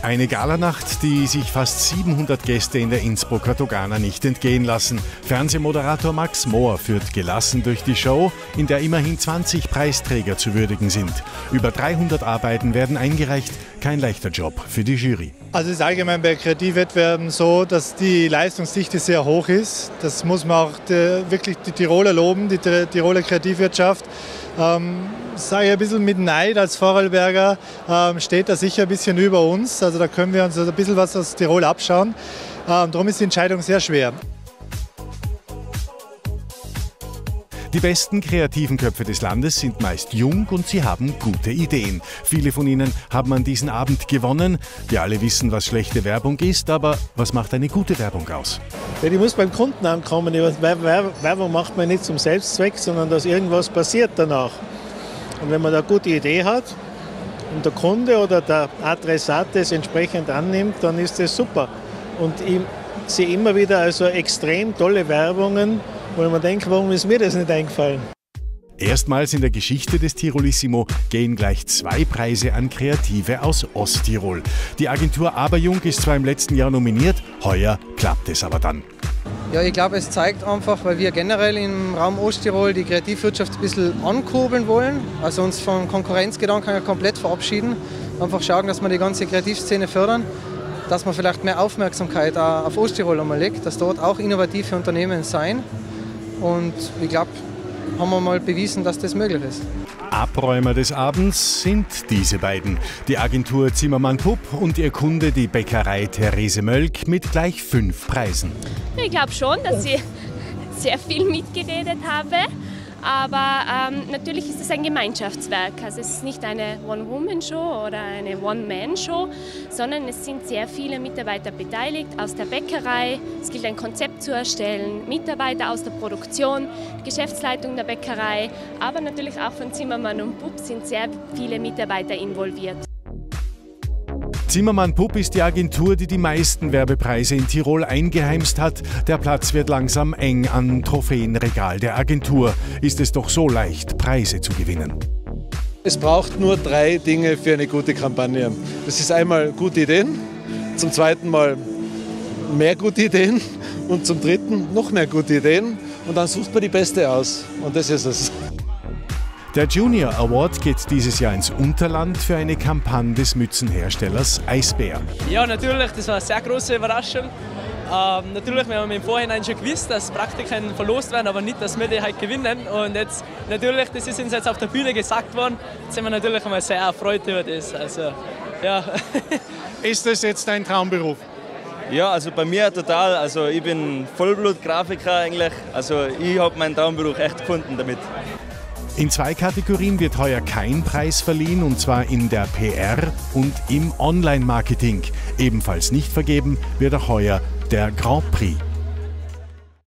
Eine Galanacht, die sich fast 700 Gäste in der Innsbrucker Togana nicht entgehen lassen. Fernsehmoderator Max Mohr führt gelassen durch die Show, in der immerhin 20 Preisträger zu würdigen sind. Über 300 Arbeiten werden eingereicht. Kein leichter Job für die Jury. Also es ist allgemein bei Kreativwettbewerben so, dass die Leistungsdichte sehr hoch ist. Das muss man auch die, wirklich die Tiroler loben, die Tiroler Kreativwirtschaft. Ähm, sage ich ein bisschen mit Neid als Vorarlberger, ähm, steht da sicher ein bisschen über uns. Also da können wir uns ein bisschen was aus Tirol abschauen. Ähm, darum ist die Entscheidung sehr schwer. Die besten kreativen Köpfe des Landes sind meist jung und sie haben gute Ideen. Viele von ihnen haben an diesem Abend gewonnen. Wir alle wissen, was schlechte Werbung ist, aber was macht eine gute Werbung aus? Ja, die muss beim Kunden ankommen. Werbung macht man nicht zum Selbstzweck, sondern dass irgendwas passiert danach. Und wenn man eine gute Idee hat und der Kunde oder der Adressat es entsprechend annimmt, dann ist das super. Und ich sehe immer wieder also extrem tolle Werbungen, wo man denkt, warum ist mir das nicht eingefallen? Erstmals in der Geschichte des Tirolissimo gehen gleich zwei Preise an Kreative aus Osttirol. Die Agentur Aberjung ist zwar im letzten Jahr nominiert, heuer klappt es aber dann. Ja, ich glaube, es zeigt einfach, weil wir generell im Raum Osttirol die Kreativwirtschaft ein bisschen ankurbeln wollen, also uns vom Konkurrenzgedanken komplett verabschieden, einfach schauen, dass wir die ganze Kreativszene fördern, dass man vielleicht mehr Aufmerksamkeit auf Osttirol einmal legt, dass dort auch innovative Unternehmen sein und ich glaube, haben wir mal bewiesen, dass das möglich ist. Abräumer des Abends sind diese beiden. Die Agentur Zimmermann Pupp und ihr Kunde, die Bäckerei Therese Mölk, mit gleich fünf Preisen. Ich glaube schon, dass sie sehr viel mitgeredet habe. Aber ähm, natürlich ist es ein Gemeinschaftswerk. Also es ist nicht eine One-Woman-Show oder eine One-Man-Show, sondern es sind sehr viele Mitarbeiter beteiligt aus der Bäckerei. Es gilt ein Konzept zu erstellen, Mitarbeiter aus der Produktion, Geschäftsleitung der Bäckerei, aber natürlich auch von Zimmermann und Bub sind sehr viele Mitarbeiter involviert. Zimmermann Pupp ist die Agentur, die die meisten Werbepreise in Tirol eingeheimst hat. Der Platz wird langsam eng am Trophäenregal der Agentur. Ist es doch so leicht, Preise zu gewinnen. Es braucht nur drei Dinge für eine gute Kampagne. Das ist einmal gute Ideen, zum zweiten Mal mehr gute Ideen und zum dritten noch mehr gute Ideen. Und dann sucht man die beste aus. Und das ist es. Der Junior Award geht dieses Jahr ins Unterland für eine Kampagne des Mützenherstellers Eisbär. Ja, natürlich, das war eine sehr große Überraschung. Ähm, natürlich, wir haben im Vorhinein schon gewusst, dass Praktiken verlost werden, aber nicht, dass wir die halt gewinnen. Und jetzt, natürlich, das ist uns jetzt auf der Bühne gesagt worden. Jetzt sind wir natürlich einmal sehr erfreut über das. Also, ja. ist das jetzt dein Traumberuf? Ja, also bei mir total. Also ich bin Vollblut-Grafiker eigentlich. Also ich habe meinen Traumberuf echt gefunden damit. In zwei Kategorien wird heuer kein Preis verliehen, und zwar in der PR und im Online-Marketing. Ebenfalls nicht vergeben wird auch heuer der Grand Prix.